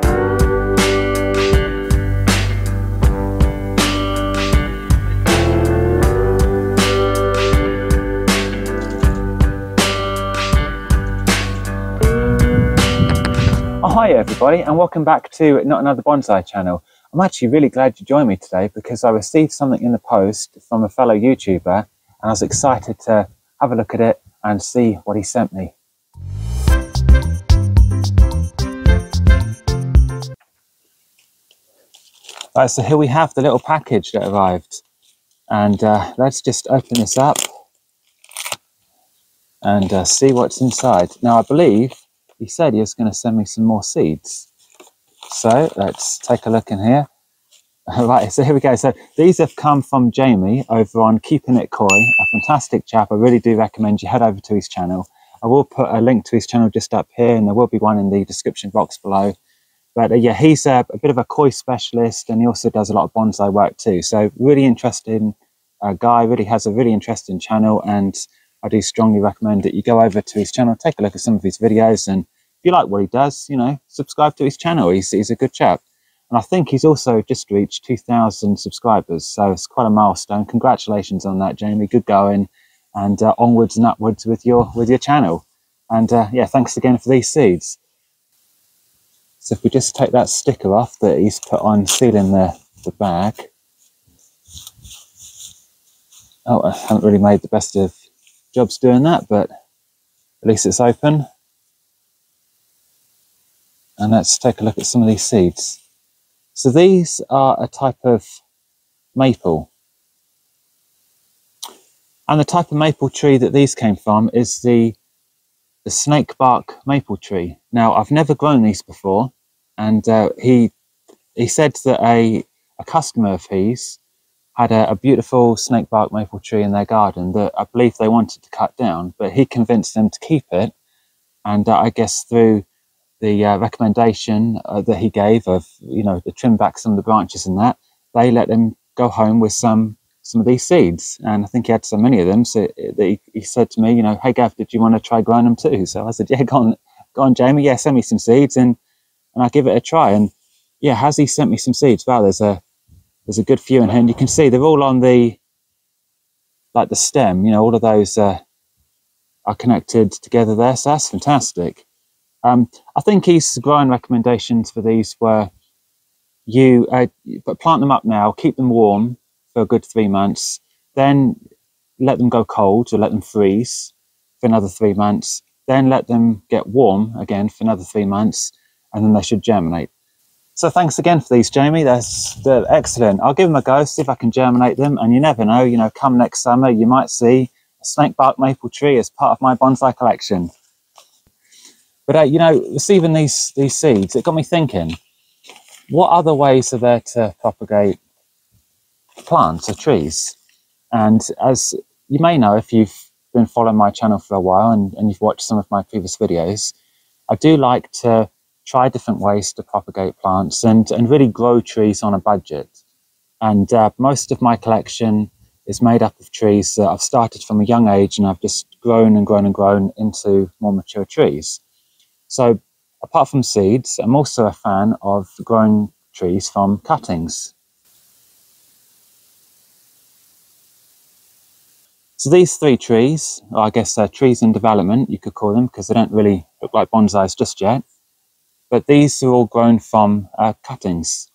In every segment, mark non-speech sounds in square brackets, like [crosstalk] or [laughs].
Oh, hi everybody and welcome back to Not Another Bonsai channel. I'm actually really glad you joined me today because I received something in the post from a fellow YouTuber and I was excited to have a look at it and see what he sent me. Right, so here we have the little package that arrived and uh, let's just open this up and uh, see what's inside. Now I believe he said he was going to send me some more seeds. So let's take a look in here. [laughs] right, so here we go. So these have come from Jamie over on Keeping It Koi, a fantastic chap. I really do recommend you head over to his channel. I will put a link to his channel just up here and there will be one in the description box below. But uh, yeah, he's a, a, bit of a koi specialist and he also does a lot of bonsai work too. So really interesting uh, guy, really has a really interesting channel and I do strongly recommend that you go over to his channel, take a look at some of his videos, and if you like what he does, you know, subscribe to his channel. He's, he's a good chap. And I think he's also just reached 2,000 subscribers, so it's quite a milestone. Congratulations on that, Jamie. Good going, and uh, onwards and upwards with your with your channel. And uh, yeah, thanks again for these seeds. So if we just take that sticker off that he's put on sealing the, the bag. Oh, I haven't really made the best of job's doing that, but at least it's open. And let's take a look at some of these seeds. So these are a type of maple. And the type of maple tree that these came from is the, the snake bark maple tree. Now, I've never grown these before. And uh, he, he said that a, a customer of his had a, a, beautiful snakebark maple tree in their garden that I believe they wanted to cut down, but he convinced them to keep it. And uh, I guess through the uh, recommendation uh, that he gave of, you know, to trim back some of the branches and that, they let him go home with some some of these seeds. And I think he had so many of them, so that he, he said to me, you know, hey Gav, did you want to try growing them too? So I said, yeah, go on, go on, Jamie, yeah, send me some seeds and and I'll give it a try. And yeah, has he sent me some seeds? Wow, there's a there's a good few in here and you can see they're all on the like the stem you know all of those uh, are connected together there so that's fantastic um, I think his growing recommendations for these were you uh, but plant them up now keep them warm for a good three months then let them go cold or let them freeze for another three months then let them get warm again for another three months and then they should germinate so thanks again for these, Jamie. That's they're excellent. I'll give them a go, see if I can germinate them. And you never know, you know, come next summer, you might see a snakebark maple tree as part of my bonsai collection. But, uh, you know, receiving these, these seeds, it got me thinking, what other ways are there to propagate plants or trees? And as you may know, if you've been following my channel for a while and, and you've watched some of my previous videos, I do like to try different ways to propagate plants and, and really grow trees on a budget. And uh, most of my collection is made up of trees that I've started from a young age and I've just grown and grown and grown into more mature trees. So apart from seeds, I'm also a fan of growing trees from cuttings. So these three trees, or I guess they're trees in development, you could call them, because they don't really look like bonsais just yet. But these are all grown from uh, cuttings.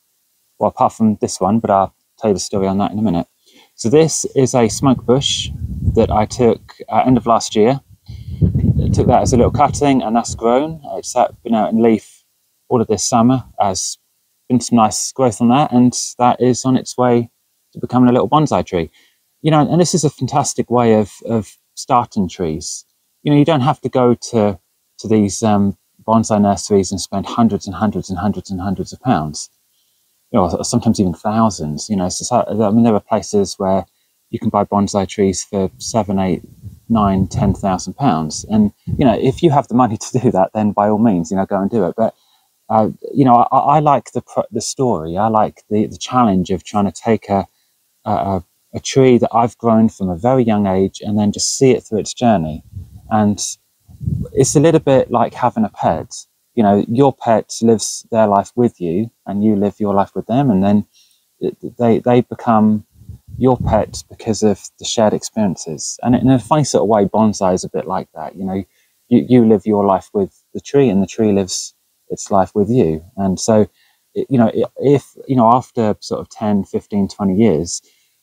Well, apart from this one, but I'll tell you the story on that in a minute. So this is a smoke bush that I took uh, end of last year. I took that as a little cutting and that's grown. It's been out in leaf all of this summer. Has been some nice growth on that and that is on its way to becoming a little bonsai tree. You know, and this is a fantastic way of, of starting trees. You know, you don't have to go to to these um, bonsai nurseries and spend hundreds and hundreds and hundreds and hundreds of pounds, you know, sometimes even thousands. You know, so, I mean, there are places where you can buy bonsai trees for seven, eight, nine, ten thousand pounds, and you know, if you have the money [laughs] to do that, then by all means, you know, go and do it. But uh, you know, I, I, like the the story. I like the the challenge of trying to take a, a a tree that I've grown from a very young age and then just see it through its journey. And it's a little bit like having a pet. you know, your pet lives their life with you and you live your life with them. And then they, they become your pet because of the shared experiences. And in a funny sort of way, bonsai is a bit like that. You know, you, you live your life with the tree and the tree lives its life with you. And so, you know, if, you know, after sort of 10, 15, 20 years,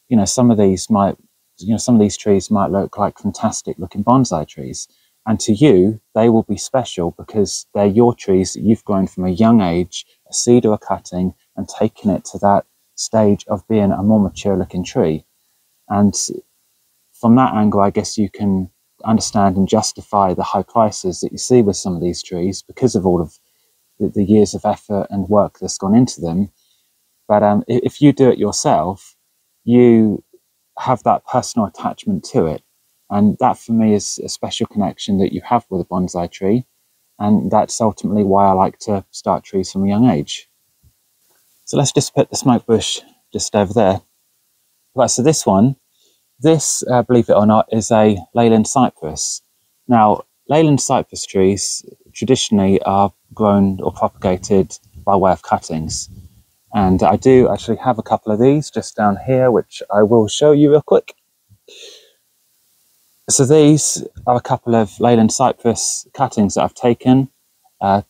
you know, some of these might, you know, some of these trees might look like fantastic looking bonsai trees. And to you, they will be special because they're your trees that you've grown from a young age, a seed or a cutting, and taken it to that stage of being a more mature looking tree. And from that angle, I guess you can understand and justify the high prices that you see with some of these trees because of all of the, the years of effort and work that's gone into them. But um, if you do it yourself, you have that personal attachment to it. And that for me is a special connection that you have with a bonsai tree. And that's ultimately why I like to start trees from a young age. So let's just put the smoke bush just over there. Right, so this one, this, uh, believe it or not, is a Leyland cypress. Now, Leyland cypress trees traditionally are grown or propagated by way of cuttings. And I do actually have a couple of these just down here, which I will show you real quick. So these are a couple of Leyland cypress cuttings that I've taken. Uh,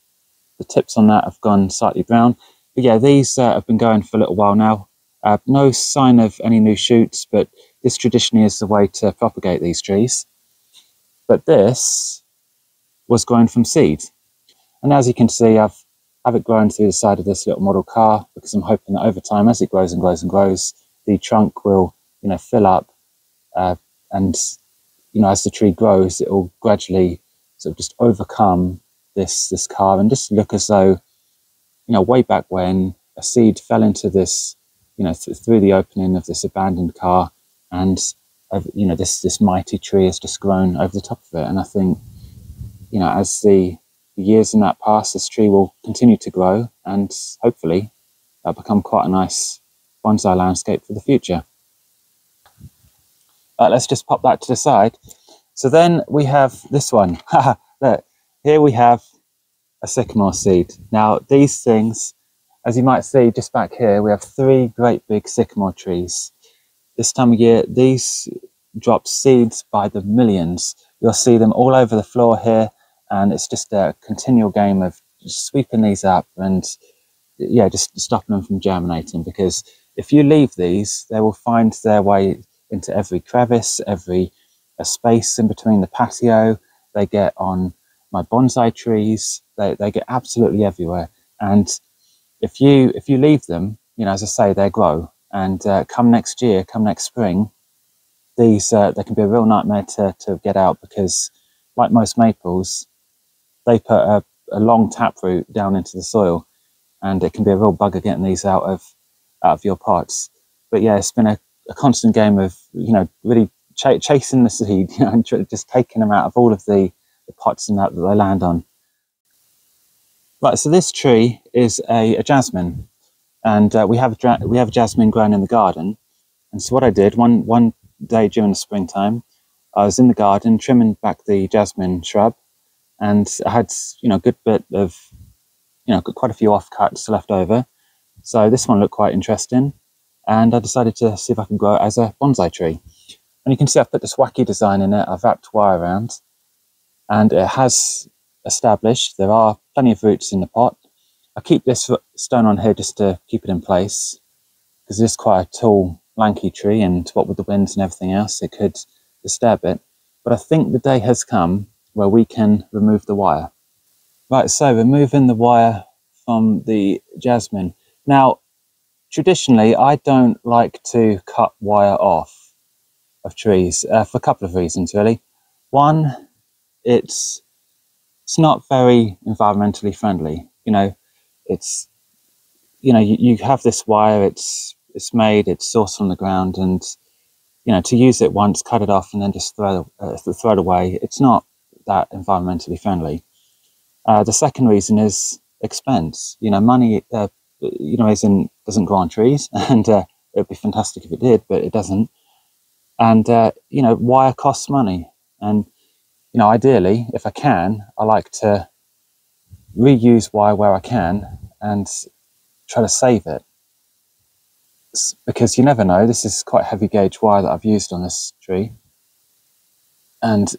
the tips on that have gone slightly brown. But yeah, these uh, have been going for a little while now. Uh, no sign of any new shoots, but this traditionally is the way to propagate these trees. But this was grown from seed. And as you can see, I've have it grown through the side of this little model car because I'm hoping that over time, as it grows and grows and grows, the trunk will, you know, fill up uh, and you know, as the tree grows, it will gradually sort of just overcome this this car and just look as though, you know, way back when a seed fell into this, you know, th- through the opening of this abandoned car, and uh, you know, this this mighty tree has just grown over the top of it. And I think, you know, as the, years in that pass, this tree will continue to grow, and hopefully, that'll become quite a nice bonsai landscape for the future. Uh, let's just pop that to the side. So then we have this one. [laughs] Look, here we have a sycamore seed. Now these things, as you might see just back here, we have three great big sycamore trees. This time of year, these drop seeds by the millions. You'll see them all over the floor here, and it's just a continual game of sweeping these up and yeah, just stopping them from germinating because if you leave these, they will find their way into every crevice, every a space in between the patio. They get on my bonsai trees. They, they get absolutely everywhere. And if you if you leave them, you know, as I say, they grow. And uh, come next year, come next spring, these uh, they can be a real nightmare to, to get out because, like most maples, they put a, a long taproot down into the soil, and it can be a real bugger getting these out of out of your pots. But yeah, it's been a a constant game of you know really ch- chasing the seed, [laughs] you know, and just taking them out of all of the, the pots and that that they land on. Right, so this tree is a, a jasmine, and uh, we have a, we have jasmine grown in the garden. And so what I did one one day during the springtime, I was in the garden trimming back the jasmine shrub, and I had you know a good bit of you know quite a few offcuts left over. So this one looked quite interesting and I decided to see if I can grow it as a bonsai tree. And you can see I've put this wacky design in it, I've wrapped wire around, and it has established. There are plenty of roots in the pot. I keep this stone on here just to keep it in place, because it is quite a tall, lanky tree, and what with the winds and everything else, it could disturb it. But I think the day has come where we can remove the wire. Right, so removing the wire from the jasmine. Now, traditionally, I don't like to cut wire off of trees uh, for a couple of reasons, really. One, it's it's not very environmentally friendly. You know, it's you know you, you have this wire. It's it's made. It's sourced from the ground, and you know to use it once, cut it off, and then just throw uh, throw it away. It's not that environmentally friendly. Uh, the second reason is expense. You know, money. Uh, you know, isn't doesn't grow on trees, [laughs] and uh, it'd be fantastic if it did, but it doesn't. And uh, you know, wire costs money, and you know, ideally, if I can, I like to reuse wire where I can and try to save it. Because you never know, this is quite heavy gauge wire that I've used on this tree. And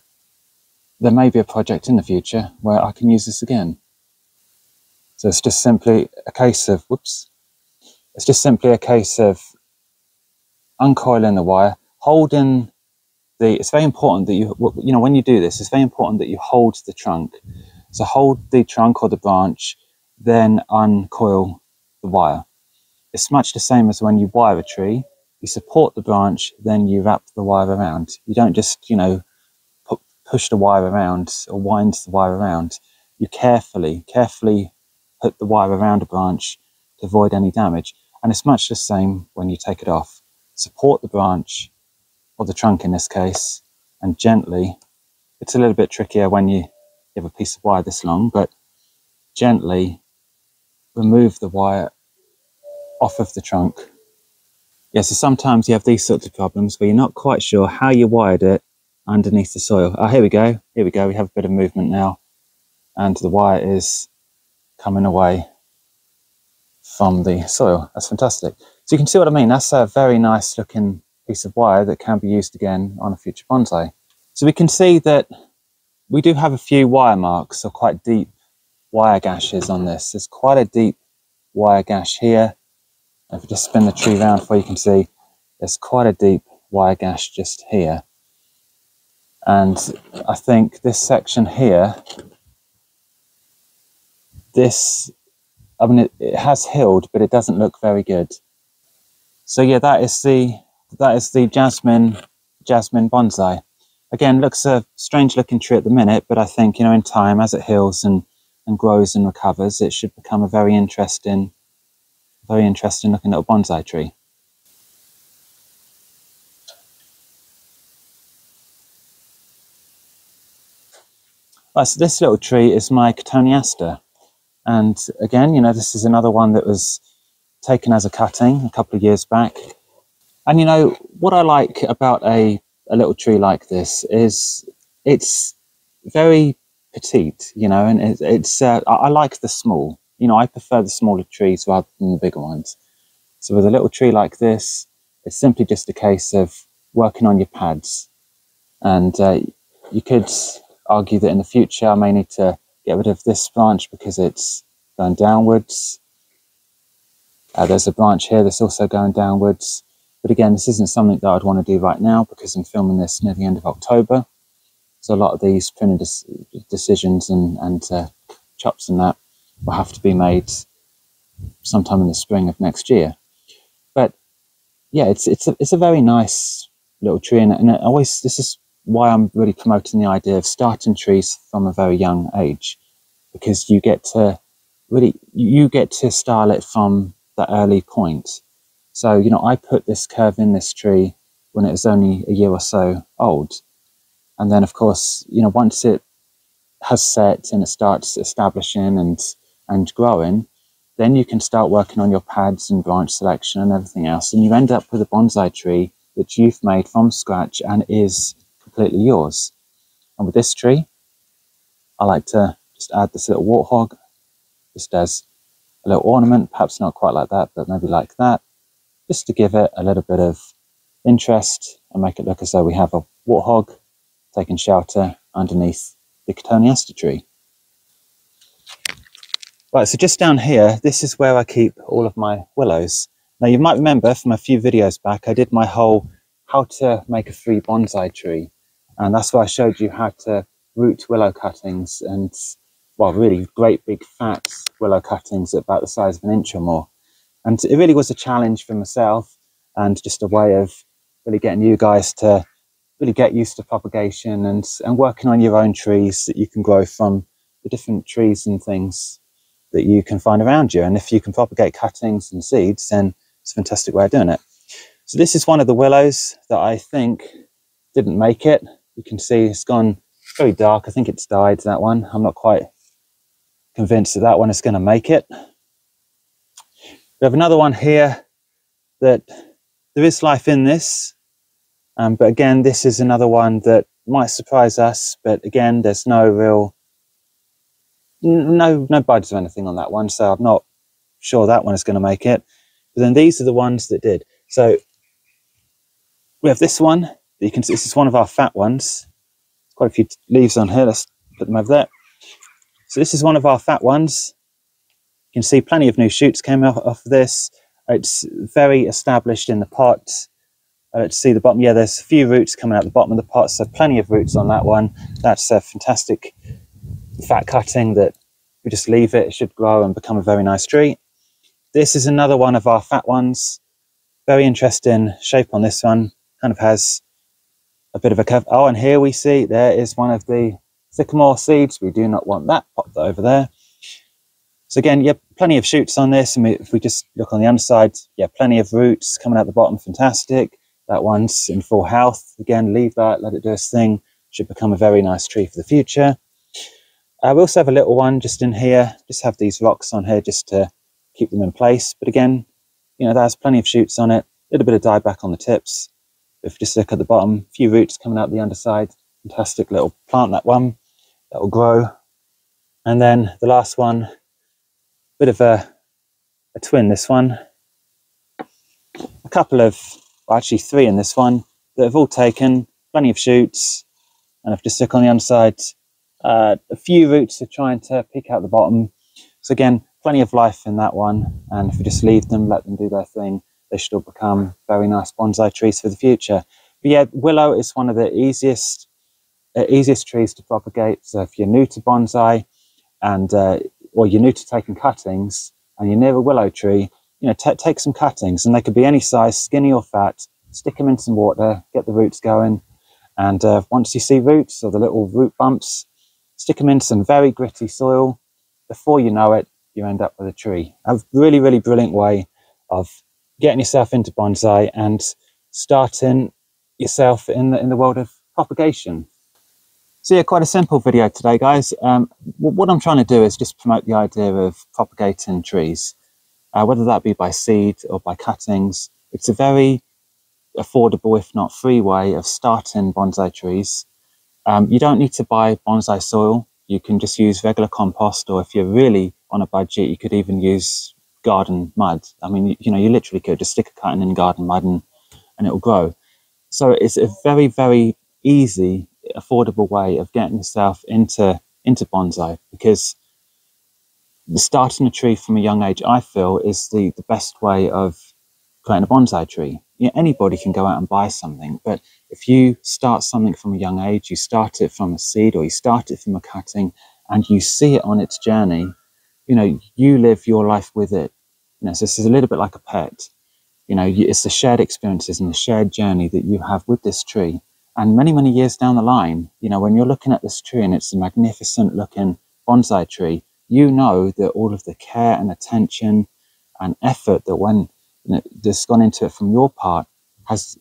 there may be a project in the future where I can use this again. So it's just simply a case of, whoops, it's just simply a case of uncoiling the wire, holding the, it's very important that you, you know, when you do this, it's very important that you hold the trunk. So hold the trunk or the branch, then uncoil the wire. It's much the same as when you wire a tree. You support the branch, then you wrap the wire around. You don't just, you know, pu push the wire around or wind the wire around. You carefully, carefully put the wire around a branch to avoid any damage. And it's much the same when you take it off. Support the branch, or the trunk in this case, and gently, it's a little bit trickier when you have a piece of wire this long, but gently remove the wire off of the trunk. Yeah, so sometimes you have these sorts of problems where you're not quite sure how you wired it underneath the soil. Oh, here we go. Here we go. We have a bit of movement now. And the wire is coming away from the soil. That's fantastic. So you can see what I mean. That's a very nice looking piece of wire that can be used again on a future bonsai. So we can see that we do have a few wire marks or quite deep wire gashes on this. There's quite a deep wire gash here. If we just spin the tree round for you can see there's quite a deep wire gash just here. And I think this section here, this, I mean, it, it has healed, but it doesn't look very good. So yeah, that is the that is the jasmine jasmine bonsai. Again, looks a strange looking tree at the minute, but I think you know in time as it heals and and grows and recovers, it should become a very interesting, very interesting looking little bonsai tree. Right, so this little tree is my Cotoneaster. And again, you know, this is another one that was taken as a cutting a couple of years back. And you know, what I like about a, a little tree like this is it's very petite, you know, and it, it's, uh, I, I like the small, you know, I prefer the smaller trees rather than the bigger ones. So with a little tree like this, it's simply just a case of working on your pads. And uh, you could argue that in the future I may need to get rid of this branch because it's going downwards. Uh, there's a branch here that's also going downwards. But again, this isn't something that I'd want to do right now because I'm filming this near the end of October. So a lot of these pruning decisions and, and uh, chops and that will have to be made sometime in the spring of next year. But yeah, it's it's a, it's a very nice little tree, and, and always this is why I'm really promoting the idea of starting trees from a very young age, because you get to really you get to style it from the early point. So, you know, I put this curve in this tree when it was only a year or so old. And then, of course, you know, once it has set and it starts establishing and, and growing, then you can start working on your pads and branch selection and everything else. And you end up with a bonsai tree that you've made from scratch and is completely yours. And with this tree, I like to just add this little warthog, just as a little ornament, perhaps not quite like that, but maybe like that just to give it a little bit of interest and make it look as though we have a warthog taking shelter underneath the Cotoneaster tree. Right, so just down here, this is where I keep all of my willows. Now you might remember from a few videos back, I did my whole how to make a free bonsai tree. And that's why I showed you how to root willow cuttings and, well, really great big fat willow cuttings about the size of an inch or more. And it really was a challenge for myself and just a way of really getting you guys to really get used to propagation and, and working on your own trees that you can grow from the different trees and things that you can find around you. And if you can propagate cuttings and seeds, then it's a fantastic way of doing it. So this is one of the willows that I think didn't make it. You can see it's gone very dark. I think it's died, that one. I'm not quite convinced that that one is going to make it. We have another one here that there is life in this. Um, but again, this is another one that might surprise us. But again, there's no real no no buds or anything on that one, so I'm not sure that one is going to make it. But then these are the ones that did. So we have this one. You can see this is one of our fat ones. Quite a few leaves on here. Let's put them over there. So this is one of our fat ones. You can see plenty of new shoots came off, off of this. It's very established in the pot. Uh, let's see the bottom. Yeah, there's a few roots coming out the bottom of the pot, so plenty of roots on that one. That's a fantastic fat cutting that we just leave it. It should grow and become a very nice tree. This is another one of our fat ones. Very interesting shape on this one. Kind of has a bit of a curve. Oh, and here we see there is one of the sycamore seeds. We do not want that popped over there. So again, yeah, plenty of shoots on this. And if we just look on the underside, yeah, plenty of roots coming out the bottom. Fantastic. That one's in full health. Again, leave that, let it do its thing. Should become a very nice tree for the future. Uh, we also have a little one just in here. Just have these rocks on here just to keep them in place. But again, you know, that has plenty of shoots on it, a little bit of dieback on the tips. If you just look at the bottom, a few roots coming out the underside. Fantastic little plant, that one. That will grow. And then the last one, bit of a, a twin, this one. A couple of, well, actually three in this one, that have all taken, plenty of shoots. And I've just look on the underside, uh, a few roots are trying to pick out the bottom. So again, plenty of life in that one. And if we just leave them, let them do their thing, they should all become very nice bonsai trees for the future. But yeah, willow is one of the easiest uh, easiest trees to propagate. So if you're new to bonsai and uh, or you're new to taking cuttings and you're near a willow tree, you know, take some cuttings and they could be any size, skinny or fat. Stick them in some water, get the roots going, and uh, once you see roots or the little root bumps, stick them in some very gritty soil. Before you know it, you end up with a tree. A really, really brilliant way of getting yourself into bonsai and starting yourself in the, in the world of propagation. So yeah, quite a simple video today, guys. Um, what I'm trying to do is just promote the idea of propagating trees, uh, whether that be by seed or by cuttings. It's a very affordable, if not free way of starting bonsai trees. Um, you don't need to buy bonsai soil. You can just use regular compost, or if you're really on a budget, you could even use garden mud. I mean, you, you know, you literally could just stick a cutting in garden mud and, and it will grow. So it's a very, very easy, affordable way of getting yourself into into bonsai because starting a tree from a young age, I feel, is the, the best way of creating a bonsai tree. You know, anybody can go out and buy something, but if you start something from a young age, you start it from a seed or you start it from a cutting and you see it on its journey, you know, you live your life with it. You know, so this is a little bit like a pet. You know, it's the shared experiences and the shared journey that you have with this tree. And many, many years down the line, you know, when you're looking at this tree and it's a magnificent looking bonsai tree, you know that all of the care and attention and effort that when you know, that's gone into it from your part has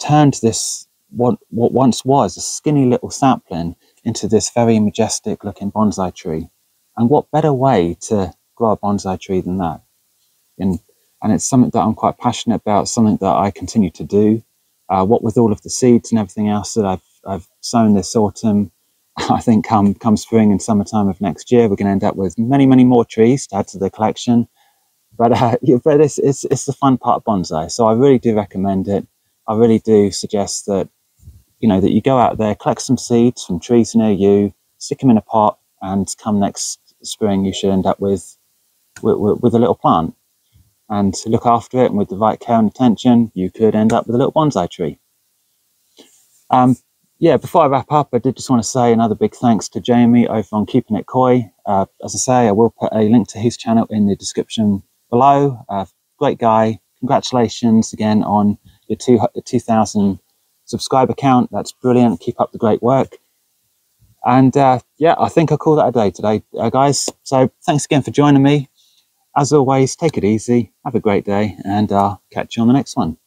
turned this what what once was a skinny little sapling into this very majestic looking bonsai tree. And what better way to grow a bonsai tree than that? And and it's something that I'm quite passionate about, something that I continue to do. Uh, what with all of the seeds and everything else that I've I've sown this autumn, [laughs] I think come come spring and summertime of next year, we're going to end up with many many more trees to add to the collection. But uh, [laughs] yeah, but it's, it's it's the fun part of bonsai, so I really do recommend it. I really do suggest that you know that you go out there, collect some seeds from trees near you, stick them in a pot, and come next spring, you should end up with with, with a little plant. And look after it, and with the right care and attention, you could end up with a little bonsai tree. Um, yeah, before I wrap up, I did just want to say another big thanks to Jamie over on Keeping It Koi. Uh, as I say, I will put a link to his channel in the description below. Uh, great guy. Congratulations again on your two, 2,000 subscriber count. That's brilliant. Keep up the great work. And uh, yeah, I think I'll call that a day today, uh, guys. So thanks again for joining me. As always, take it easy, have a great day, and I'll catch you on the next one.